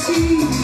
see.